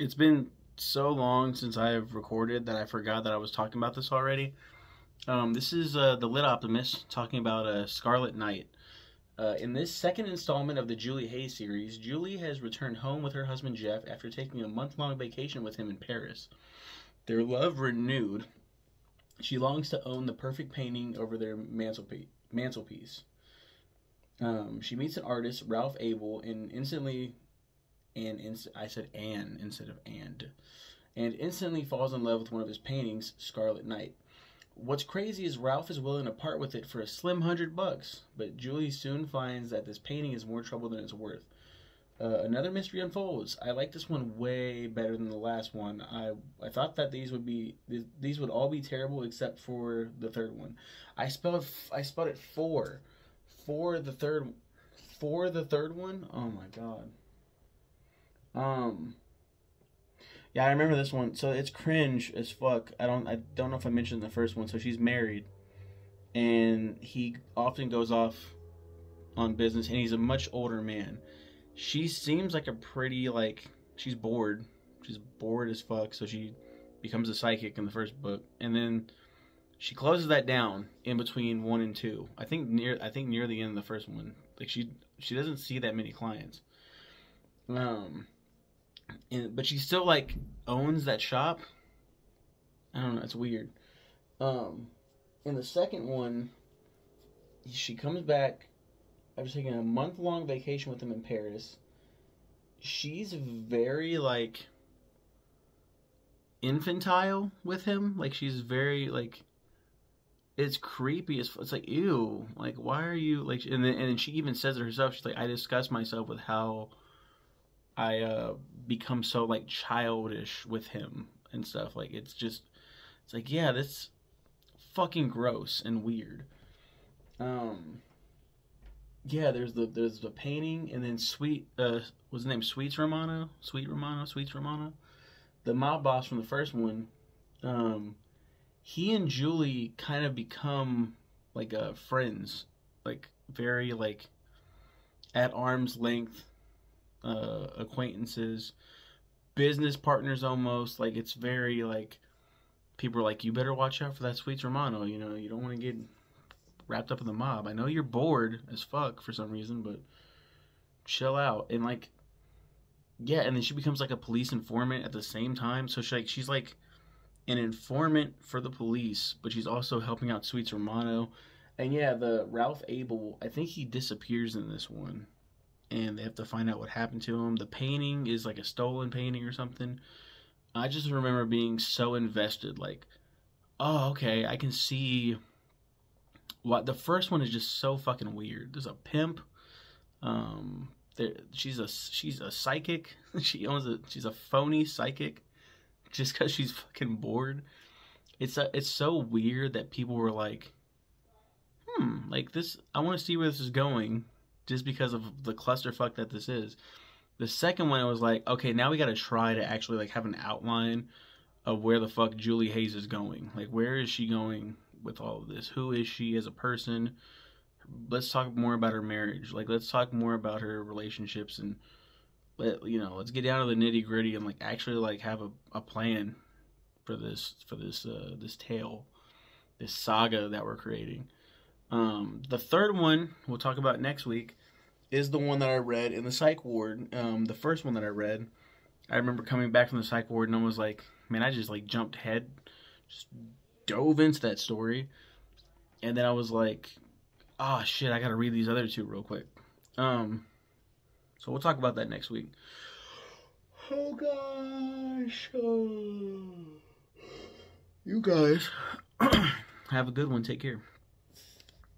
it's been so long since I have recorded that I forgot that I was talking about this already. Um, this is uh, the Lit Optimist talking about uh, Scarlet Night. Uh, in this second installment of the Julie Hayes series, Julie has returned home with her husband Jeff after taking a month long vacation with him in Paris. Their love renewed. She longs to own the perfect painting over their mantelpiece. mantelpiece. Um, she meets an artist, Ralph Abel, and instantly and inst- I said and instead of and, and instantly falls in love with one of his paintings, Scarlet Night. What's crazy is Ralph is willing to part with it for a slim hundred bucks, but Julie soon finds that this painting is more trouble than it's worth. Uh, another mystery unfolds. I like this one way better than the last one. I I thought that these would be these would all be terrible except for the third one. I spelled I spelled it four, for the third, for the third one. Oh my god. Um. Yeah, I remember this one. So it's cringe as fuck. I don't I don't know if I mentioned the first one. So she's married and he often goes off on business and he's a much older man. She seems like a pretty like she's bored. She's bored as fuck, so she becomes a psychic in the first book. And then she closes that down in between 1 and 2. I think near I think near the end of the first one. Like she she doesn't see that many clients. Um and but she still like owns that shop. I don't know. It's weird. Um, in the second one, she comes back after taking a month long vacation with him in Paris. She's very like infantile with him. Like she's very like it's creepy. It's, it's like ew. Like why are you like? And then and she even says it herself. She's like I disgust myself with how I uh, become so like childish with him and stuff. Like it's just, it's like yeah, that's fucking gross and weird. Um, yeah, there's the there's the painting, and then Sweet uh, what's the name? Sweets Romano, Sweet Romano, Sweets Romano, the mob boss from the first one. Um, he and Julie kind of become like uh friends, like very like at arm's length uh, acquaintances, business partners almost. Like it's very like people are like, you better watch out for that Sweets Romano. You know, you don't want to get wrapped up in the mob. I know you're bored as fuck for some reason, but chill out. And like, yeah, and then she becomes like a police informant at the same time. So she like she's like an informant for the police, but she's also helping out Sweets Romano. And yeah, the Ralph Abel, I think he disappears in this one and they have to find out what happened to him. The painting is like a stolen painting or something. I just remember being so invested, like, oh, okay, I can see what the first one is just so fucking weird. There's a pimp. Um, there, she's a she's a psychic. she owns a she's a phony psychic, just because she's fucking bored. It's a, it's so weird that people were like, hmm, like this. I want to see where this is going just because of the clusterfuck that this is. The second one, it was like, okay, now we got to try to actually like have an outline of where the fuck Julie Hayes is going. Like, where is she going with all of this? Who is she as a person? Let's talk more about her marriage. Like, let's talk more about her relationships and let you know. Let's get down to the nitty gritty and like actually like have a, a plan for this for this uh, this tale, this saga that we're creating. Um, the third one we'll talk about next week is the one that I read in the psych ward. Um, the first one that I read, I remember coming back from the psych ward and I was like, man, I just like jumped head, just dove into that story, and then I was like, oh shit, I gotta read these other two real quick. Um, so we'll talk about that next week. Oh gosh, oh. you guys have a good one. Take care.